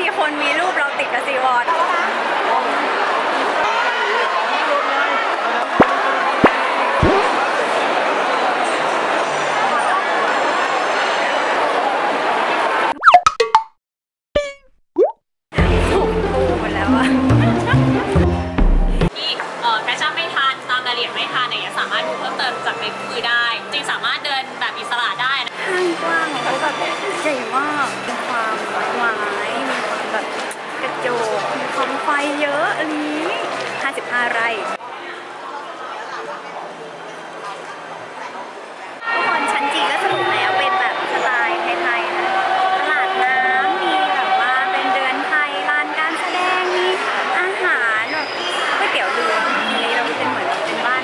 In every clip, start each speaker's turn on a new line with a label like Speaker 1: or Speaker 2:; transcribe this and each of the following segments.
Speaker 1: มีคนมีรูปเราติดกับซีวอร์ดถูกปูหมดแล้วอะ
Speaker 2: ที่เอ่อกระชับไม่ทันตามรายละเอียดไม่ทันเนี่ยสามารถดูเพิ่มเติมจากในคือได้จริงสามารถเดินแบบอิสระได้นะ
Speaker 1: ห้างกว้างเขาแบบใหญ่มาก แบบกระจกมีความไฟเยอะอันนี้55 ไร่ ทุกคนชั้นจีก็สรุปแล้วเป็นแบบสไตล์ไทยๆนะตลาดน้ำมีแบบว่าเป็นเดือนไทยร้านการแสดงมีอาหารแบบก๋วยเตี๋ยวเรือมีเราเป็นเหมือนเป็นบ้าน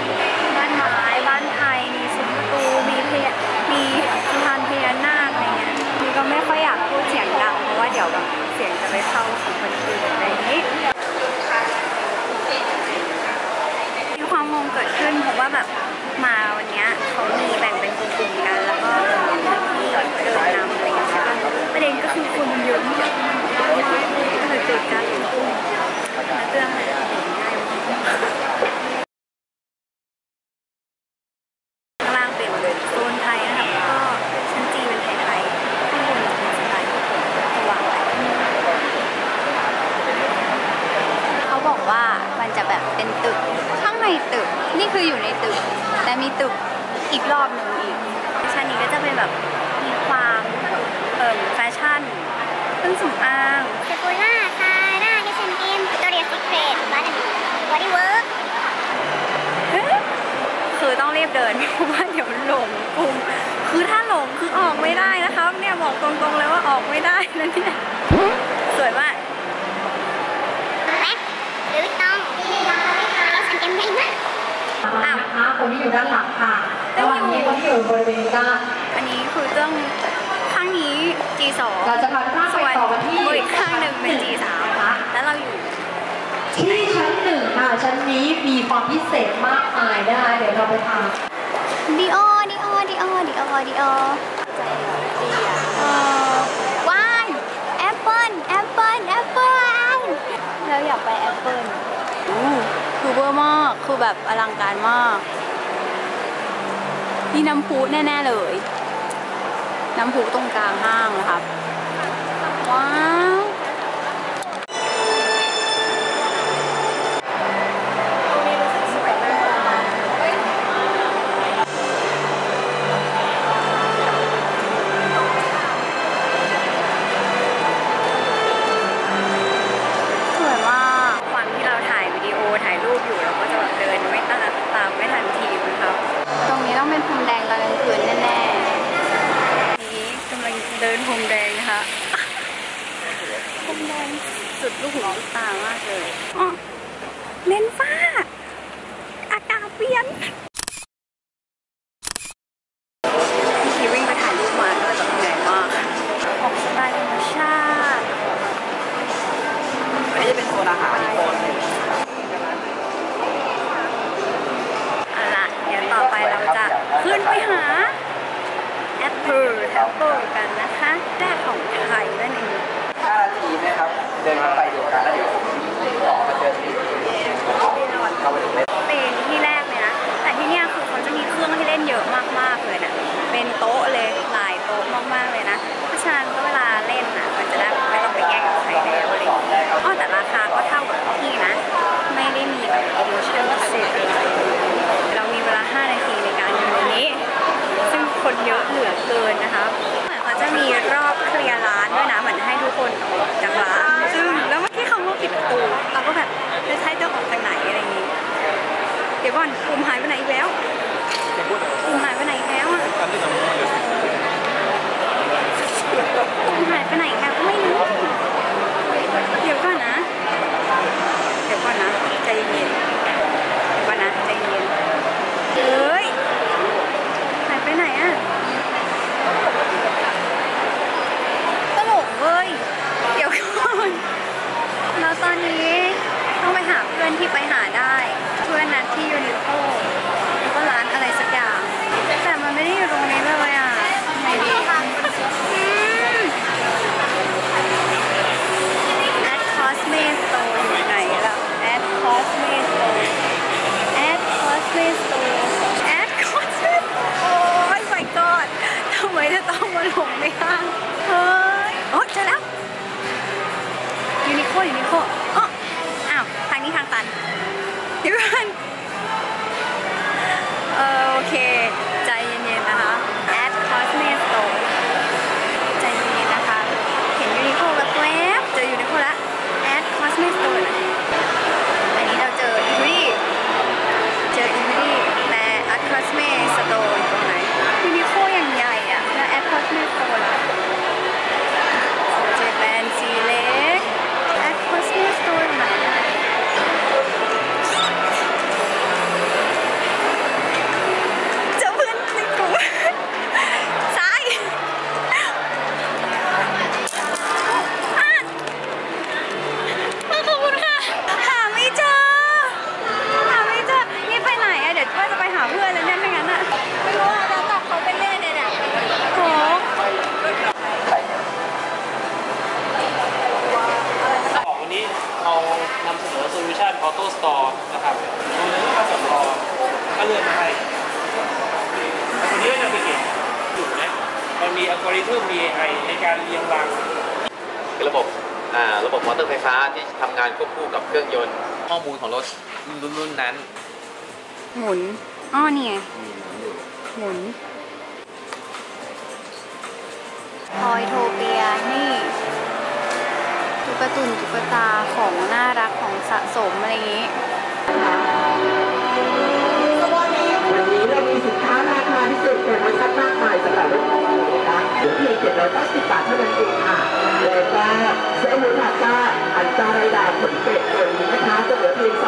Speaker 1: บ้านไม้บ้านไทยมีซุ้มประตูมีเพยมีสะพานพญานาคอะไรเงี้ยนี่ก็ไม่ค่อยอยากพูดเสียงดังเพราะว่าเดี๋ยวแบบเสียงจะไปเข้าของคนอื่นอะไรอย่างนี้ มีความงงเกิดขึ้นเพราะว่าแบบ มาวันเนี้ยเขามีแบ่งเป็นกลุ่มๆกัน แล้วก็มีเดินนำอะไรอย่างเงี้ยใช่ปะประเด็นก็คือคนเยอะมากก็เลยเกิดการตื่นเต้นและเรื่องอะไรง่ายมากข้างล่างเป็นโซนไทยนะคะแล้วก็ชั้น G เป็นไทยๆข้างบนจะเป็นสไตล์ญี่ปุ่นระหว่างไว้เขาบอกว่ามันจะแบบเป็นตึกข้างในตึกนี่คืออยู่ในตึก แต่มีตึกอีกรอบหนึ่งอีกชั้นนี้ก็จะเป็นแบบมีความเอ่อแฟชั่นเครื่องสำอาง
Speaker 3: Sephora Zara H&M Victoria's Secret Bathบอดี้เวิร์ก
Speaker 1: คือต้องรีบเดินเพราะว่าเดี๋ยวหลงกลุ่มคือถ้าหลงคือออกไม่ได้นะครับเนี่ยบอกตรงๆเลยว่าออกไม่ได้นะเนี่ยสวยมาก
Speaker 3: แบ็คหรือวิกตองเอชแอนด์เอ็มใหญ่มาก
Speaker 1: อ้าว
Speaker 4: นะคะคนที่อยู่ด้านหลังค่ะระหว่างนี้คนที่อยู่บริเวณด้าน
Speaker 1: อันนี้คือเรื่องข้างนี้ G2
Speaker 4: เราจะพาทุกท่าน
Speaker 1: ส่
Speaker 4: ไป
Speaker 1: วน
Speaker 4: ต่อกันที่
Speaker 1: มืออีกข้างหนึ่งเป็น G3 แล้วเราอยู่
Speaker 4: ที่ชั้นหนึ่งค่ะ ชั้นนี้มีความพิเศษมากมายนะคะเดี๋ยวเราไปทาน
Speaker 1: ดีโอดีโอดีโอดีโอดีโอเอ่อว้ายแอปเปิลแอปเปิลแอปเปิลเราอยากไปแอปเปิล คือเวอร์มาก คือแบบอลังการมาก นี่น้ำพุแน่ ๆ เลย น้ำพุตรงกลางห้างนะครับ ว้าว เดิน
Speaker 5: ไปเดียวกันแล้วเดี๋ยวต่อมาเจอที่เข้าไปถึงเล่น
Speaker 1: เป็นที่แรกเลยนะ แต่ที่เนี่ยคือเขาจะมีเครื่องให้เล่นเยอะมากๆเลยนะ เป็นโต๊ะเลยหลายโต๊ะมากๆเลยนะเพราะฉะนั้นก็เวลาเล่นอะมันจะได้ไม่ต้องไปแย่งกับใครแล้วอะไรอย่างเงี้ยอ๋อแต่ราคาก็เท่ากับที่นะ ไม่ได้มีแบบโปรโมชั่นพิเศษอะไรเรามีเวลา 5 นาทีในการอยู่ในนี้ ซึ่งคนเยอะเหลือเกินนะคะ เหมือนเขาจะมีรอบ ก็แบบจะใช้จะออกจากไหนอะไรอย่างงี้เดี๋ยวก่อนปุ่มหายไปไหนอีกแล้วปุ่มหายไปไหนอีกแล้วอะ นิโคอ๋ออ้าวทางนี้ทางตันเดี๋ยวก่อน มันมีอัล
Speaker 6: กอริทึมมี AI ในการเรียงรัง
Speaker 5: คือระบบอ่าระบบมอเตอร์ไฟฟ้าที่ทำงานควบคู่กับเครื่องยนต์ ข้อมูลของรถรุ่นรุ่นนั้น
Speaker 1: หมุน อ้อนี่ไงหมุนพอยโทเปีย นี่ตุ๊กตุนตุ๊กตาของน่ารักของสะสมอะไรอย่างงี้
Speaker 7: วัน พิเศษโปรโมชั่นมากมายสำหรับรถยนต์นะคะเหลือเพียง790บาทเท่านั้นเองค่ะแล้วก็เซลล์ทาก้าอันตรายดาขนเป็ดตัวนี้นะคะจะเหลือเพียง2,000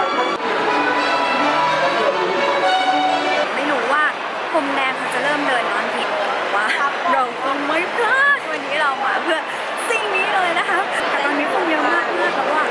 Speaker 1: ไม่รู้ว่าพรมแดงเขาจะเริ่มเดินนอนผิดว่าเราคงไม่พลาดวันนี้เรามาเพื่อสิ่งนี้เลยนะคะแต่ตอนนี้คนเยอะมากมากแล้วว่า